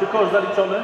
Czy kosz zaliczony?